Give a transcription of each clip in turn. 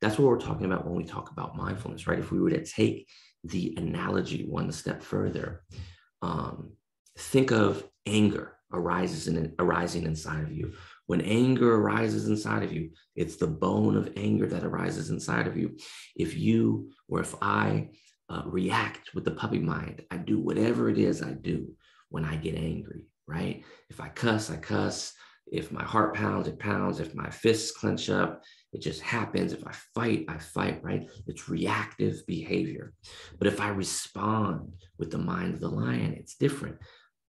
that's what we're talking about when we talk about mindfulness, right? If we were to take the analogy one step further, um, think of anger arises in arising inside of you. When anger arises inside of you, it's the bone of anger that arises inside of you. If you or if I uh, react with the puppy mind, I do whatever it is I do when I get angry, right? If I cuss, I cuss. If my heart pounds, it pounds. If my fists clench up, it just happens. If I fight, I fight, right? It's reactive behavior. But if I respond with the mind of the lion, it's different.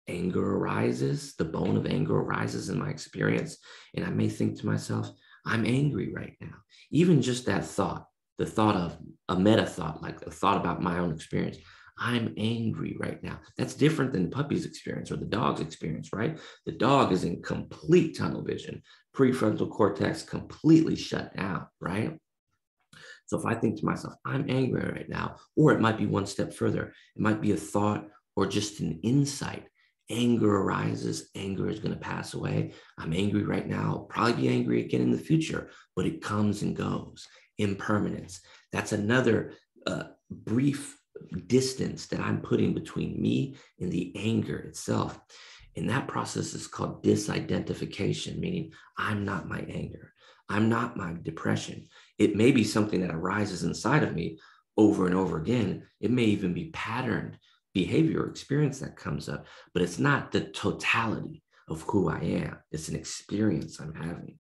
Anger arises, the bone of anger arises in my experience. And I may think to myself, I'm angry right now. Even just that thought, the thought of a meta thought, like a thought about my own experience. I'm angry right now. That's different than the puppy's experience or the dog's experience, right? The dog is in complete tunnel vision, prefrontal cortex completely shut down, right? So if I think to myself, I'm angry right now, or it might be one step further, it might be a thought or just an insight. Anger arises, anger is going to pass away. I'm angry right now, I'll probably be angry again in the future, but it comes and goes. Impermanence. That's another uh, brief distance that I'm putting between me and the anger itself. And that process is called disidentification, meaning I'm not my anger. I'm not my depression. It may be something that arises inside of me over and over again. It may even be patterned behavior or experience that comes up, but it's not the totality of who I am. It's an experience I'm having.